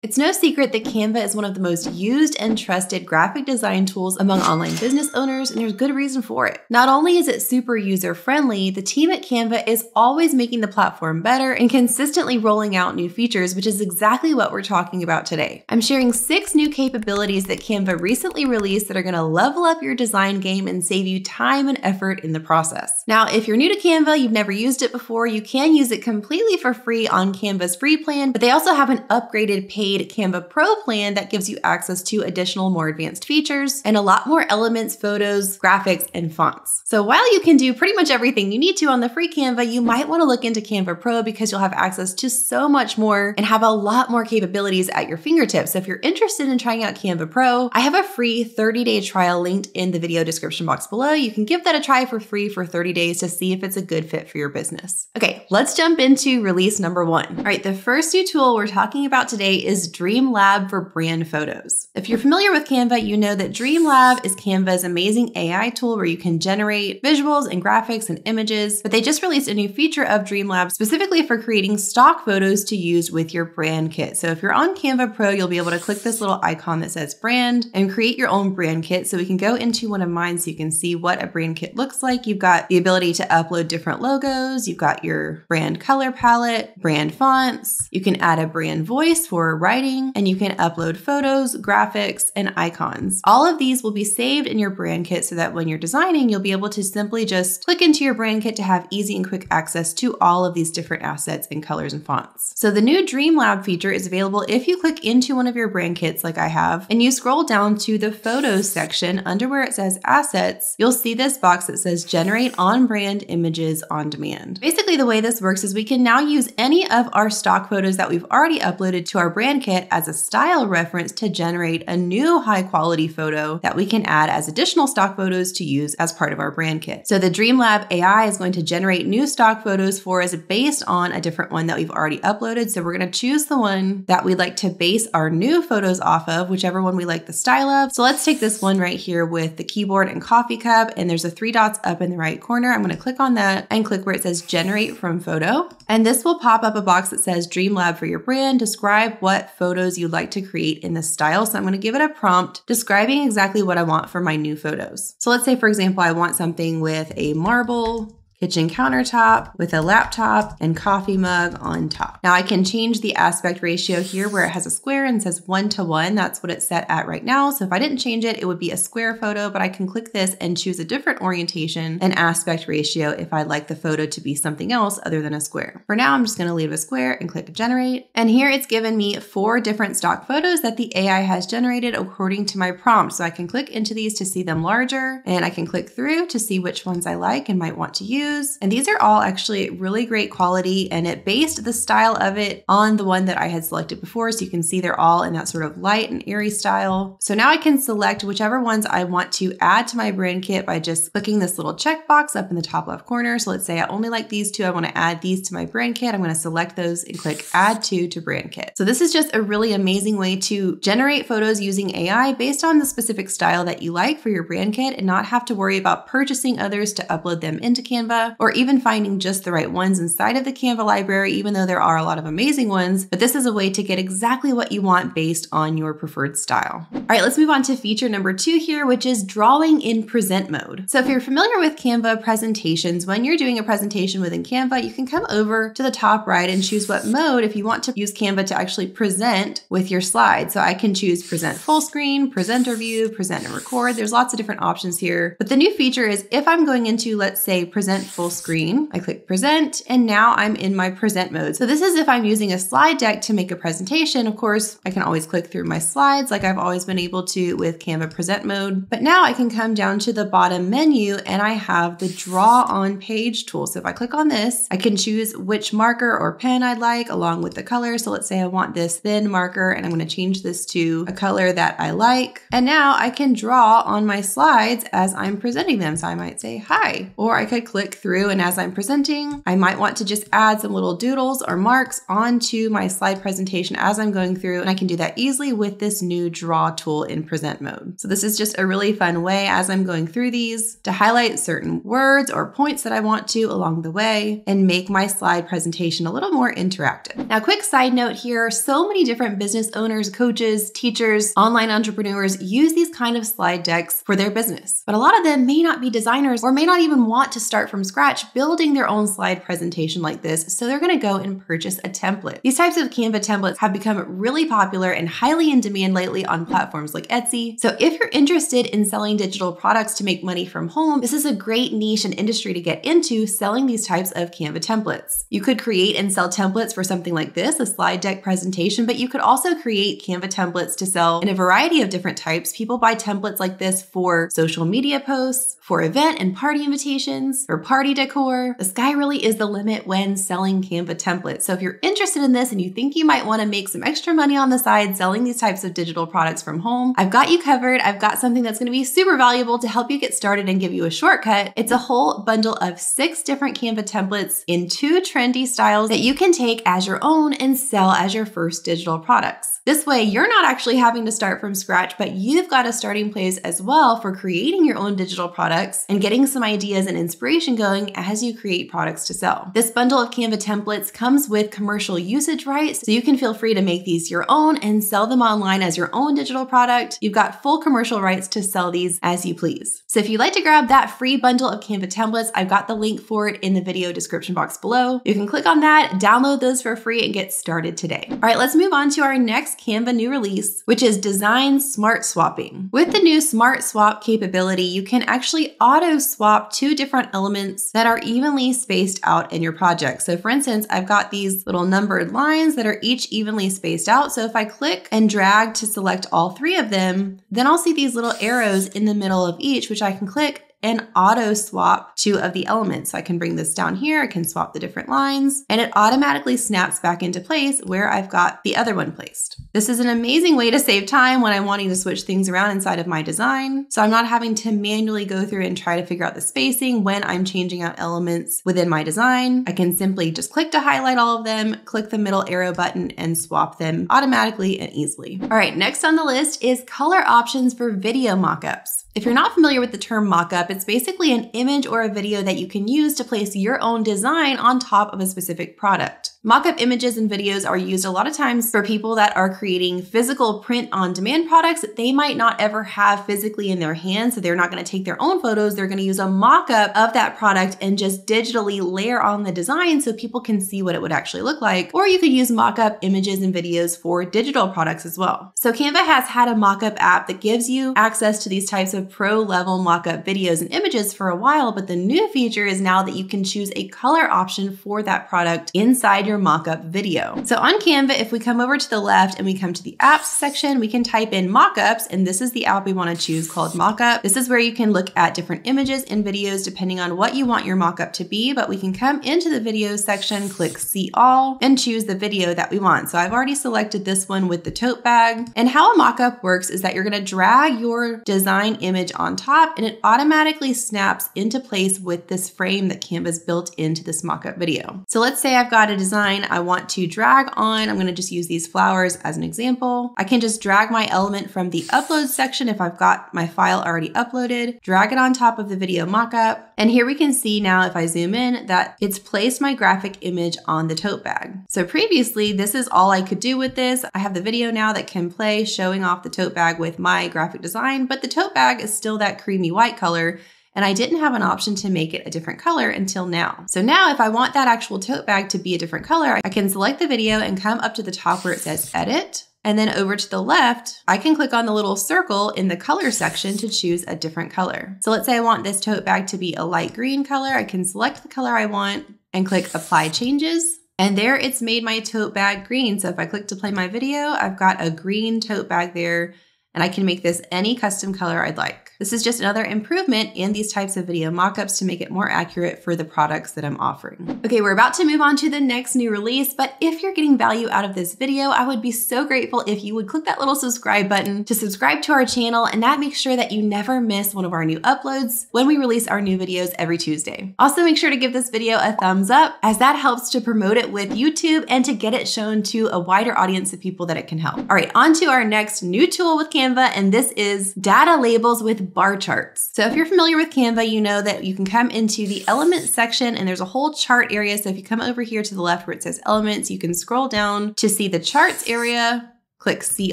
It's no secret that Canva is one of the most used and trusted graphic design tools among online business owners, and there's good reason for it. Not only is it super user friendly, the team at Canva is always making the platform better and consistently rolling out new features, which is exactly what we're talking about today. I'm sharing six new capabilities that Canva recently released that are going to level up your design game and save you time and effort in the process. Now, if you're new to Canva, you've never used it before, you can use it completely for free on Canva's free plan, but they also have an upgraded paid paid Canva Pro plan that gives you access to additional more advanced features and a lot more elements, photos, graphics, and fonts. So while you can do pretty much everything you need to on the free Canva, you might want to look into Canva Pro because you'll have access to so much more and have a lot more capabilities at your fingertips. So if you're interested in trying out Canva Pro, I have a free 30 day trial linked in the video description box below. You can give that a try for free for 30 days to see if it's a good fit for your business. Okay, let's jump into release number one. All right, the first new tool we're talking about today is is Dreamlab for brand photos. If you're familiar with Canva, you know that Dreamlab is Canva's amazing AI tool where you can generate visuals and graphics and images, but they just released a new feature of Dreamlab specifically for creating stock photos to use with your brand kit. So if you're on Canva Pro, you'll be able to click this little icon that says brand and create your own brand kit. So we can go into one of mine so you can see what a brand kit looks like. You've got the ability to upload different logos. You've got your brand color palette, brand fonts. You can add a brand voice for writing, and you can upload photos, graphics, and icons. All of these will be saved in your brand kit so that when you're designing, you'll be able to simply just click into your brand kit to have easy and quick access to all of these different assets and colors and fonts. So the new Dreamlab feature is available if you click into one of your brand kits like I have, and you scroll down to the photos section under where it says assets, you'll see this box that says generate on brand images on demand. Basically, the way this works is we can now use any of our stock photos that we've already uploaded to our brand kit as a style reference to generate a new high quality photo that we can add as additional stock photos to use as part of our brand kit. So the Dreamlab AI is going to generate new stock photos for us based on a different one that we've already uploaded. So we're going to choose the one that we'd like to base our new photos off of, whichever one we like the style of. So let's take this one right here with the keyboard and coffee cup. And there's a three dots up in the right corner. I'm going to click on that and click where it says generate from photo. And this will pop up a box that says Dreamlab for your brand. Describe what photos you'd like to create in this style. So I'm going to give it a prompt describing exactly what I want for my new photos. So let's say, for example, I want something with a marble kitchen countertop with a laptop and coffee mug on top. Now I can change the aspect ratio here where it has a square and says one to one. That's what it's set at right now. So if I didn't change it, it would be a square photo, but I can click this and choose a different orientation and aspect ratio if I'd like the photo to be something else other than a square. For now, I'm just gonna leave a square and click generate. And here it's given me four different stock photos that the AI has generated according to my prompt. So I can click into these to see them larger and I can click through to see which ones I like and might want to use And these are all actually really great quality and it based the style of it on the one that I had selected before. So you can see they're all in that sort of light and airy style. So now I can select whichever ones I want to add to my brand kit by just clicking this little checkbox up in the top left corner. So let's say I only like these two. I want to add these to my brand kit. I'm going to select those and click add to to brand kit. So this is just a really amazing way to generate photos using AI based on the specific style that you like for your brand kit and not have to worry about purchasing others to upload them into Canva or even finding just the right ones inside of the Canva library, even though there are a lot of amazing ones. But this is a way to get exactly what you want based on your preferred style. All right, let's move on to feature number two here, which is drawing in present mode. So if you're familiar with Canva presentations, when you're doing a presentation within Canva, you can come over to the top right and choose what mode if you want to use Canva to actually present with your slides. So I can choose present full screen, presenter view, present and record. There's lots of different options here. But the new feature is if I'm going into, let's say, present full screen. I click present and now I'm in my present mode. So this is if I'm using a slide deck to make a presentation. Of course, I can always click through my slides like I've always been able to with Canva present mode. But now I can come down to the bottom menu and I have the draw on page tool. So if I click on this, I can choose which marker or pen I'd like along with the color. So let's say I want this thin marker and I'm going to change this to a color that I like. And now I can draw on my slides as I'm presenting them. So I might say hi, or I could click through and as I'm presenting, I might want to just add some little doodles or marks onto my slide presentation as I'm going through, and I can do that easily with this new draw tool in present mode. So this is just a really fun way as I'm going through these to highlight certain words or points that I want to along the way and make my slide presentation a little more interactive. Now, quick side note here, so many different business owners, coaches, teachers, online entrepreneurs use these kind of slide decks for their business. But a lot of them may not be designers or may not even want to start from scratch building their own slide presentation like this, so they're gonna go and purchase a template. These types of Canva templates have become really popular and highly in demand lately on platforms like Etsy. So if you're interested in selling digital products to make money from home, this is a great niche and industry to get into selling these types of Canva templates. You could create and sell templates for something like this, a slide deck presentation, but you could also create Canva templates to sell in a variety of different types. People buy templates like this for social media posts, for event and party invitations, for party decor. The sky really is the limit when selling Canva templates. So if you're interested in this and you think you might want to make some extra money on the side selling these types of digital products from home, I've got you covered. I've got something that's going to be super valuable to help you get started and give you a shortcut. It's a whole bundle of six different Canva templates in two trendy styles that you can take as your own and sell as your first digital products. This way, you're not actually having to start from scratch, but you've got a starting place as well for creating your own digital products and getting some ideas and inspiration going as you create products to sell. This bundle of Canva templates comes with commercial usage rights, so you can feel free to make these your own and sell them online as your own digital product. You've got full commercial rights to sell these as you please. So if you'd like to grab that free bundle of Canva templates, I've got the link for it in the video description box below. You can click on that, download those for free, and get started today. All right, let's move on to our next Canva new release, which is Design Smart Swapping. With the new Smart Swap capability, you can actually auto swap two different elements that are evenly spaced out in your project. So for instance, I've got these little numbered lines that are each evenly spaced out. So if I click and drag to select all three of them, then I'll see these little arrows in the middle of each, which I can click and auto swap two of the elements. So I can bring this down here, I can swap the different lines, and it automatically snaps back into place where I've got the other one placed. This is an amazing way to save time when I'm wanting to switch things around inside of my design. So I'm not having to manually go through and try to figure out the spacing when I'm changing out elements within my design. I can simply just click to highlight all of them, click the middle arrow button, and swap them automatically and easily. All right, next on the list is color options for video mockups. If you're not familiar with the term mockup, it's basically an image or a video that you can use to place your own design on top of a specific product. Mockup images and videos are used a lot of times for people that are creating physical print on demand products that they might not ever have physically in their hands. So they're not going to take their own photos. They're going to use a mockup of that product and just digitally layer on the design so people can see what it would actually look like. Or you could use mockup images and videos for digital products as well. So Canva has had a mockup app that gives you access to these types of pro level mockup videos and images for a while, but the new feature is now that you can choose a color option for that product inside your mockup video. So on Canva, if we come over to the left and we come to the apps section, we can type in mockups, and this is the app we want to choose called mockup. This is where you can look at different images and videos depending on what you want your mockup to be, but we can come into the video section, click see all, and choose the video that we want. So I've already selected this one with the tote bag. And how a mockup works is that you're going to drag your design image on top and it automatically snaps into place with this frame that Canva's built into this mockup video. So let's say I've got a design I want to drag on. I'm going to just use these flowers as an example. I can just drag my element from the upload section if I've got my file already uploaded, drag it on top of the video mockup. And here we can see now if I zoom in that it's placed my graphic image on the tote bag. So previously, this is all I could do with this. I have the video now that can play showing off the tote bag with my graphic design, but the tote bag is still that creamy white color and I didn't have an option to make it a different color until now. So now if I want that actual tote bag to be a different color, I can select the video and come up to the top where it says edit. And then over to the left, I can click on the little circle in the color section to choose a different color. So let's say I want this tote bag to be a light green color. I can select the color I want and click apply changes. And there it's made my tote bag green. So if I click to play my video, I've got a green tote bag there and I can make this any custom color I'd like. This is just another improvement in these types of video mockups to make it more accurate for the products that I'm offering. Okay, we're about to move on to the next new release, but if you're getting value out of this video, I would be so grateful if you would click that little subscribe button to subscribe to our channel, and that makes sure that you never miss one of our new uploads when we release our new videos every Tuesday. Also, make sure to give this video a thumbs up as that helps to promote it with YouTube and to get it shown to a wider audience of people that it can help. All right, on to our next new tool with and this is data labels with bar charts. So if you're familiar with Canva, you know that you can come into the elements section and there's a whole chart area. So if you come over here to the left where it says elements, you can scroll down to see the charts area Click see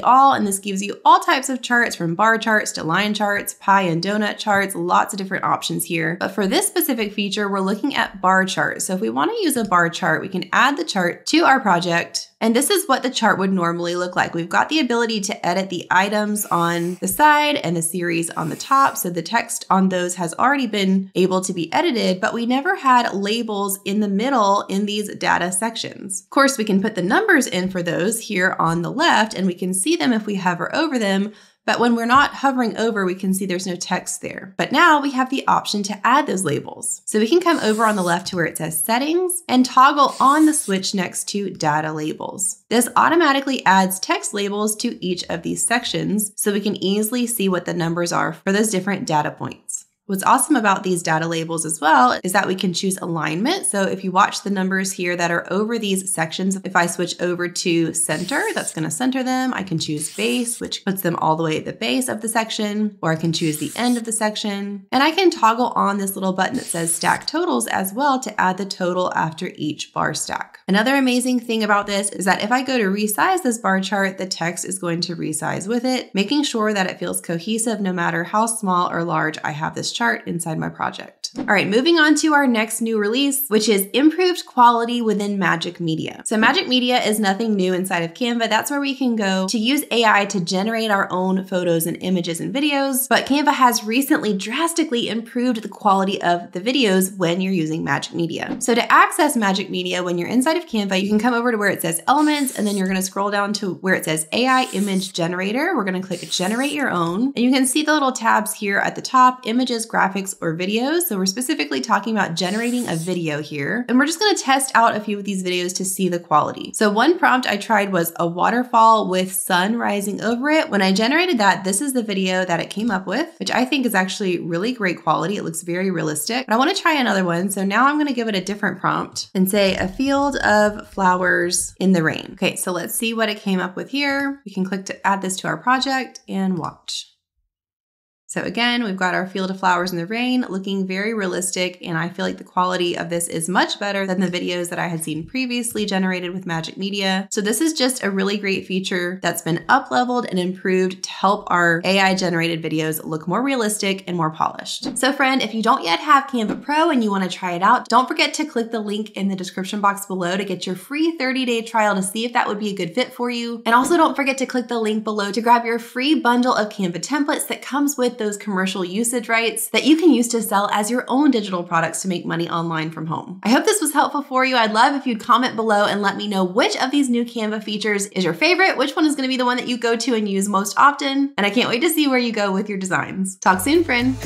all, and this gives you all types of charts from bar charts to line charts, pie and donut charts, lots of different options here. But for this specific feature, we're looking at bar charts. So if we wanna use a bar chart, we can add the chart to our project and this is what the chart would normally look like. We've got the ability to edit the items on the side and the series on the top. So the text on those has already been able to be edited, but we never had labels in the middle in these data sections. Of course, we can put the numbers in for those here on the left and we can see them if we hover over them, but when we're not hovering over, we can see there's no text there. But now we have the option to add those labels. So we can come over on the left to where it says settings and toggle on the switch next to data labels. This automatically adds text labels to each of these sections so we can easily see what the numbers are for those different data points. What's awesome about these data labels as well is that we can choose alignment. So if you watch the numbers here that are over these sections, if I switch over to center, that's gonna center them. I can choose base, which puts them all the way at the base of the section, or I can choose the end of the section. And I can toggle on this little button that says stack totals as well to add the total after each bar stack. Another amazing thing about this is that if I go to resize this bar chart, the text is going to resize with it, making sure that it feels cohesive no matter how small or large I have this chart inside my project. All right, moving on to our next new release, which is improved quality within Magic Media. So Magic Media is nothing new inside of Canva. That's where we can go to use AI to generate our own photos and images and videos. But Canva has recently drastically improved the quality of the videos when you're using Magic Media. So to access Magic Media when you're inside of Canva, you can come over to where it says elements and then you're gonna scroll down to where it says AI image generator. We're gonna click generate your own and you can see the little tabs here at the top, images, graphics, or videos. So we're specifically talking about generating a video here. And we're just gonna test out a few of these videos to see the quality. So one prompt I tried was a waterfall with sun rising over it. When I generated that, this is the video that it came up with, which I think is actually really great quality. It looks very realistic. But I wanna try another one. So now I'm gonna give it a different prompt and say a field of flowers in the rain. Okay, so let's see what it came up with here. We can click to add this to our project and watch. So again, we've got our field of flowers in the rain looking very realistic and I feel like the quality of this is much better than the videos that I had seen previously generated with Magic Media. So this is just a really great feature that's been up leveled and improved to help our AI generated videos look more realistic and more polished. So friend, if you don't yet have Canva Pro and you wanna try it out, don't forget to click the link in the description box below to get your free 30 day trial to see if that would be a good fit for you. And also don't forget to click the link below to grab your free bundle of Canva templates that comes those commercial usage rights that you can use to sell as your own digital products to make money online from home. I hope this was helpful for you. I'd love if you'd comment below and let me know which of these new Canva features is your favorite, which one is gonna be the one that you go to and use most often, and I can't wait to see where you go with your designs. Talk soon, friend.